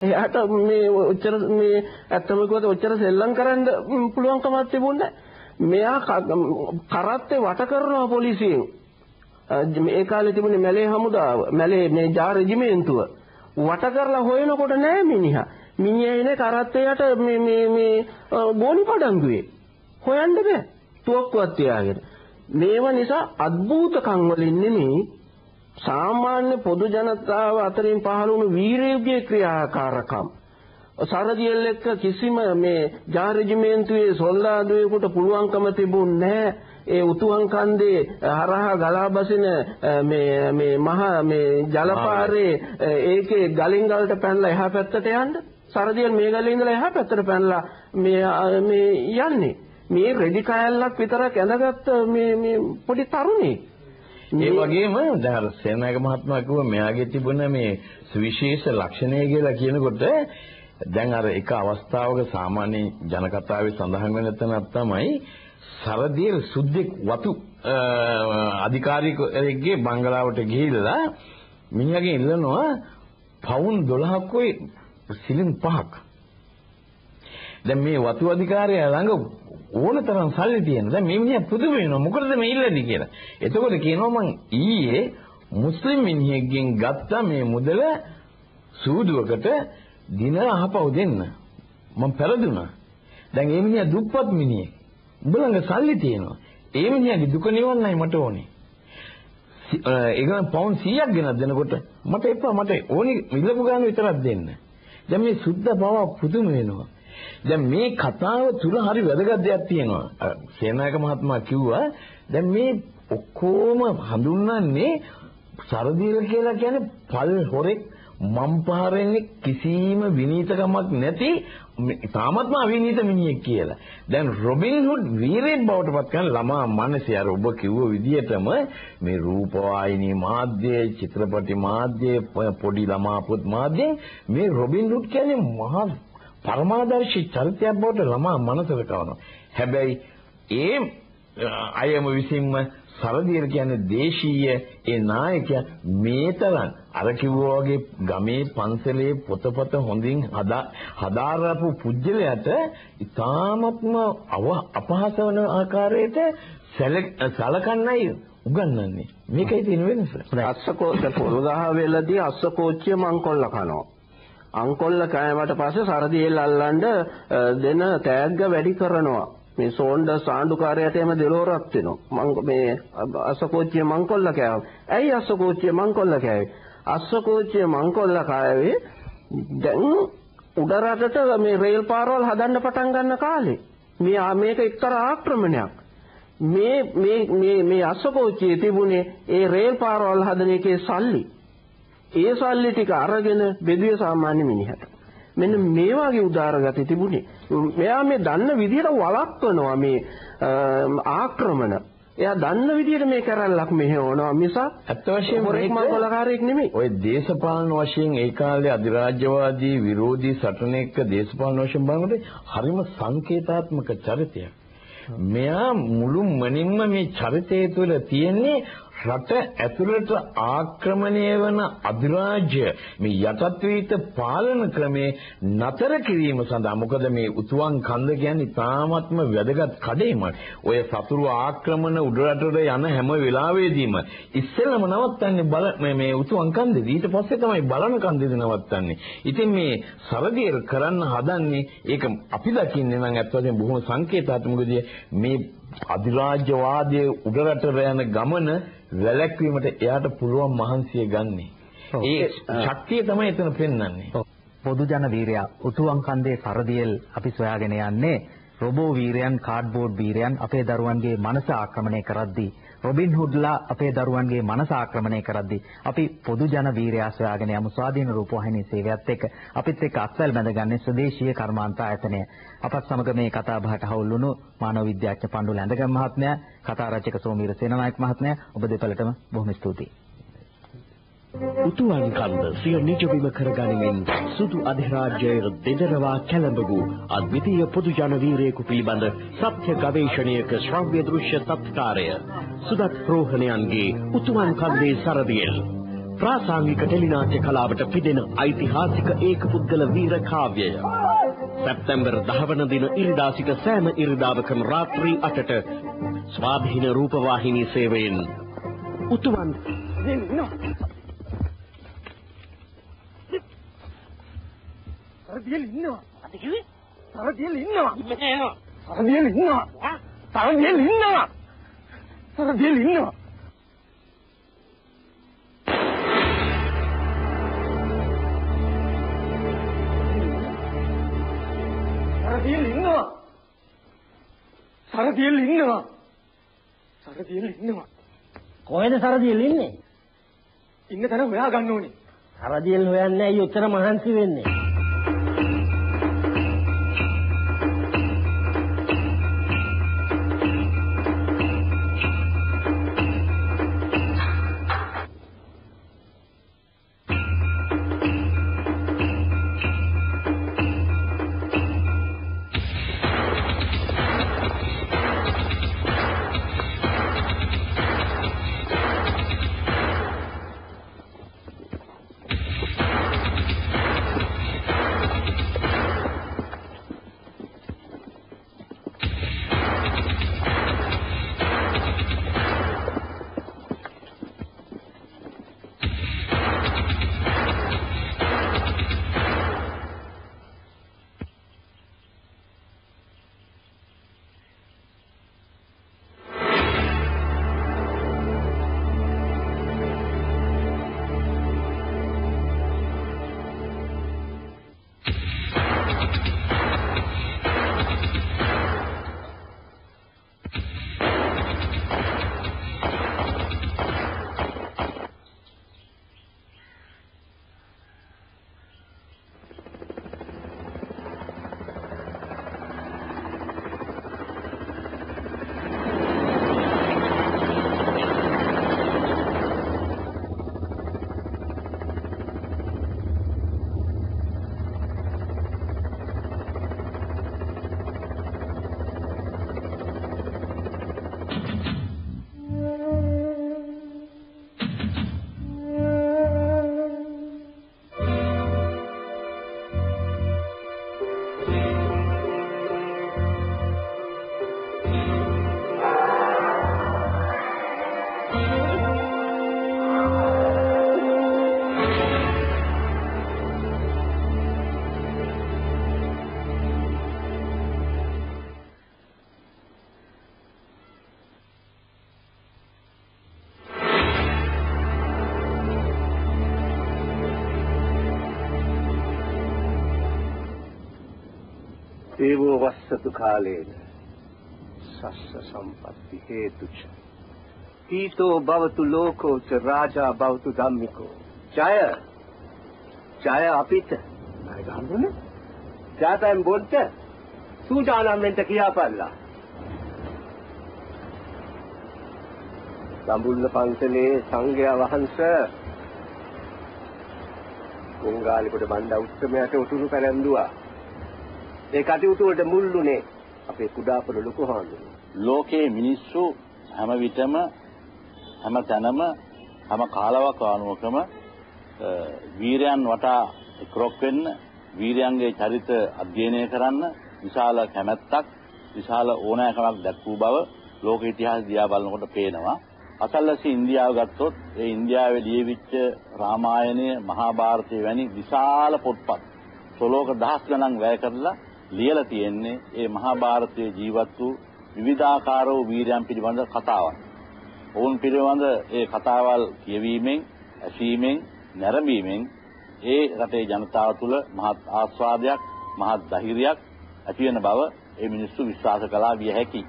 එයාට මේ ඔච්චර මේ ඇත්තම කිව්වොත් ඔච්චර සෙල්ලම් කරන්න පුළුවන්කමක් තිබුණේ මෙයා කරත්තේ වට කරනවා පොලිසියෙන්. ඒ කාලේ තිබුණේ මැලේ හමුදාව, මැලේ මේ ජා රෙජිමේන්තුව. වට කරලා හොයනකොට නෑ මිනිහා. මිනිහා ඉන්නේ කරත්තේයට මේ මේ මේ ගෝලි පඩංගුවේ. හොයන්න බෑ. තුවක්කුවක් තියාගෙන. මේව නිසා අద్භූතකම් වලින් නෙමෙයි සාමාන්‍ය පොදු ජනතාව අතරින් පහළ වුණු වීරයෙකුගේ ක්‍රියාකාරකම්. සරදියෙල් එක්ක කිසිම මේ ජාරෙජිමේන්තුවේ සොල්දාදුවෙකුට පුළුවන්කම තිබුණේ ඒ උතුහන් කන්දේ හරහා ගලා බසින මේ මේ මහ මේ ජලපාරේ ඒකේ ගලින් ගලට පැනලා එහා පැත්තට යන්න. සරදියෙල් මේ ගලේ ඉඳලා එහා පැත්තට පැනලා මේ මේ යන්නේ. මේ රෙදි කෑල්ලක් විතරක් ඇඳගත්ත මේ මේ පොඩි තරුණෙක් ඒ වගේම දැන් සේනායක මහත්මයා කිව්ව මෙයාගේ තිබුණ මේ සුවිශේෂ ලක්ෂණය කියලා කියනකොට දැන් අර එක අවස්ථාවක සාමාන්‍ය ජන කතාවේ සඳහන් වෙන තැනක් තමයි සරදීර සුද්දෙක් වතු අධිකාරියෙක්ගේ බංගලාවට ගිහිල්ලා මිනිහගෙන් ඉල්ලනවා පවුන් 12කුයි සිලින් පහක් දැන් මේ වතු අධිකාරිය ළඟ ඕන තරම් සල්ලි තියෙන. දැන් මේ මිනිහා පුදුම වෙනවා. මොකටද මේ ඉල්ලන්නේ කියලා. එතකොට කියනවා මං ඊයේ මුස්ලිම් මිනිහෙක්ගෙන් ගත්ත මේ මුදල සූදුවකට දින අහපව් දෙන්න. මං පෙරදුනා. දැන් මේ මිනිහා දුප්පත් මිනිහෙක්. උඹ ළඟ සල්ලි තියෙනවා. ඒ මිනිහාගේ දුක නිවන්නයි මට ඕනේ. ඒකනම් පවුන් 100ක් ගෙනත් දෙනකොට මට එපා මට ඕනි ඉල්ලපු ගාන විතරක් දෙන්න. දැන් මේ සුද්ධ බව පුදුම වෙනවා. දැන් මේ කතාව තුල හරි වැදගත් දෙයක් තියෙනවා. සේනායක මහත්මයා කිව්වා දැන් මේ ඔක්කොම හඳුන්වන්නේ සරදීර කියලා කියන්නේ පල් හොරෙක් මම්පාරෙන්නේ කිසිම විනීතකමක් නැති තාමත්ම අවිනීත මිනිහෙක් කියලා. දැන් රොබින් හුඩ් වීරයෙක් බවට පත් කරන ළමා මනසේ අර ඔබ කිව්ව විදිහටම මේ රූපවාහිනී මාධ්‍ය, චිත්‍රපටි මාධ්‍ය, පොඩි ළමා පොත් මාධ්‍ය මේ රොබින් හුඩ් කියන්නේ මහා පරමාදර්ශී චරිතයක් බවට ළමා මනසට කවනවා. හැබැයි ඒ අයම විසින්ම සරදීර කියන්නේ දේශීය ඒ නායකයා මේ තරම් අර කිව්වා වගේ ගමේ පන්සලේ පොතපත හොඳින් හදා හදාරපු පුජ්‍යලයට ඉතාමත්ම අපහාස වන ආකාරයට සලකන්නයි උගන්වන්නේ. මේකයි තියෙන වෙනස. අස්සකෝච්ච පොල්ගහ වෙලදී අස්සකෝච්චිය මංකොල්ල කනවා. අංකොල්ල කෑමට පස්සේ සරදියෙල් අල්ලන්න දෙන තෑග්ග වැඩි කරනවා. මේ සෝණ්ඩ සාඬුකාරයට එම දෙලෝරක් වෙනවා. මං මේ අස්සකෝච්චිය මංකොල්ල කෑවා. ඇයි අස්සකෝච්චිය මංකොල්ල කෑවේ? අස්සකෝච්චිය මංකොල්ල කෑවේ දැන් උඩ රටට මේ රේල් පාරවල් හදන්න පටන් ගන්න කාලේ. මේ මේක එක්තරා ආක්‍රමණයක්. මේ මේ මේ මේ අස්සකෝච්චියේ තිබුණේ ඒ රේල් පාරවල් හදන එකේ සල්ලි. ඒ සල්ලි ටික අරගෙන බෙදුවේ සාමාන්‍ය මිනිහට. මෙන්න මේ වගේ උදාර ගති තිබුණේ. මෙයා මේ දන්න විදිහට වළක්වනවා මේ ආක්‍රමණ. එයා දන්න විදිහට මේ කරල්ලක් මෙහෙවනවා මිස අත් වශයෙන්ම මේක මංගලකාරයෙක් නෙමෙයි. ඔය දේශපාලන වශයෙන් ඒ කාලේ අධිරාජ්‍යවාදී විරෝධී සටන එක්ක දේශපාලන වශයෙන් බලනකොට හරිම සංකේතාත්මක චරිතයක්. මෙයා මුළු මනින්ම මේ චරිතය තුළ තියෙන්නේ රට ඇතුළට ආක්‍රමණය වන අධිරාජ්‍ය මේ යටත් වීත පාලන ක්‍රමේ නතර කිරීම සඳහා මොකද මේ උතුවන් කන්ද කියන්නේ තාමත්ම වැදගත් කඩේමක්. ඔය සතුරු ආක්‍රමණ උඩරටට යන හැම වෙලාවෙදීම ඉස්සෙල්ලම නවත්තන්නේ බල මේ උතුවන් කන්දේදී ඊට පස්සේ තමයි බලන කන්දේදී නවත්තන්නේ. ඉතින් මේ සරදීර කරන්න හදන්නේ ඒක අපි දකින්නේ නම් ඇත්ත වශයෙන්ම බොහොම සංකේතාත්මක මේ අධිරාජ්‍යවාදයේ උඩරට යන ගමන වැළැක්වීමට එයාට පුළුවන් මහන්සිය ගන්නෙ. ඒ ශක්තිය තමයි එතන පෙන්වන්නේ. පොදු ජන වීරයා උතුවන් කන්දේ සරදියෙල් අපි සොයාගෙන යන්නේ රොබෝ වීරයන් කාඩ්බෝඩ් වීරයන් අපේ දරුවන්ගේ මනස ආක්‍රමණය කරද්දී රොබින් හුඩ්ලා අපේ දරුවන්ගේ මනස ආක්‍රමණය කරද්දී අපි පොදු ජන වීරයා සොයාගෙන යමු ස්වාධීන රූපවාහිනී සේවයත් එක්ක අපිත් එක්ක අත්වැල් බැඳගන්නේ ස්වදේශීය කර්මාන්ත ආයතනය. අපත් සමග මේ කතා බහට හවුල් වුණු මානව විද්‍යාඥ පණ්ඩු ලැඳගම් මහත්මයා, කතා රචක සෝමීර සේනානායක මහත්මයා ඔබ දෙපළටම බොහොම ස්තුතියි. උතුවන් කන්ද සිය නිජබිම කරගනිමින් සුදු අධිරාජ්‍යය දෙදරවා කැළඹ වූ අද්විතීය පොදු ජන වීරයෙකු පිළිබඳ සත්‍ය ගවේෂණයක ශ්‍රව්‍ය දෘශ්‍ය සත්කාරය සුදත් රෝහණයන්ගේ උතුවන් කන්දේ සරදියෙල් ප්‍රාසංගික ටෙලිනාට්‍ය කලාවට පිදෙන ඓතිහාසික ඒකපුද්ගල වීර කාව්‍යය. සැප්තැම්බර් 10 වන දින ඉරිදා සිට සෑම ඉරිදාවකම රාත්‍රී 8ට ස්වාධීන රූපවාහිනී සේවයෙන් උතුමන් සරදියල් ඉන්නවා. අද කිව්වේ? සරදියල් ඉන්නවා. නෑ. සරදියල් ඉන්නවා. සරදියල් ඉන්නවා. සරදියල් ඉන්නවා. සරදියල් ඉන්නවා. සරදියල් ඉන්නවා. සරදියල් ඉන්නවා. කොහෙද සරදියල් ඉන්නේ? ඉන්න තැන හොයා ගන්න ඕනේ. සරදියල් හොයන්නේ ඇයි උත්තර මහන්සි වෙන්නේ? දේවෝ වස්සතු කාලේන. සස්ස සම්පatti හේතුච පීතෝ භවතු ලෝකෝ ච රාජා භවතු ධම්මිකෝ. ජය. ජය අපිට. අය ගහන්නේ ජාතෙන් බොල්ට සූදානම් වෙන්න කියාපල්ලා. සම්බුල්ල පන්සලේ සංඝයා වහන්සේ ගංගාලිපොඩ බණ්ඩ උත්සවයට උතුරු පැලැන්දුවා ඒ කටයුතු වලට මුල්ුනේ අපේ කුඩාපොළ ලොකු හාමුදුරුවෝ. ලෝකයේ මිනිස්සු හැම විටම හැම තැනම හැම කාලවකවානුවකම වීරයන් වටා ක්‍රොක් වෙන්න වීරයන්ගේ චරිත අධ්‍යයනය කරන්න විශාල කැමැත්තක් විශාල ඕනෑකමක් දැක්වූ බව ලෝක ඉතිහාසය දිහා බලනකොට පේනවා. අසල්ලසි ඉන්දියාව ගත්තොත් ඒ ඉන්දියාවේ ලියවිච්ච රාමායනය මහා භාරතය වැනි විශාල පොත්පත් සොලෝක දහස් ගණන් වැය කරලා ලියලා තියෙන්නේ ඒ මහා භාරතයේ ජීවත් වූ විවිධාකාර වූ වීරයන් පිළිබඳ කතාවක්. ඔවුන් පිළිබඳ ඒ කතාවල් කියවීමෙන්, ඇසීමෙන්, නැරඹීමෙන් ඒ රටේ ජනතාව තුළ මහත් ආස්වාදයක්, මහත් ධෛර්යයක් ඇති වෙන බව ඒ මිනිස්සු විශ්වාස කළා විය හැකියි.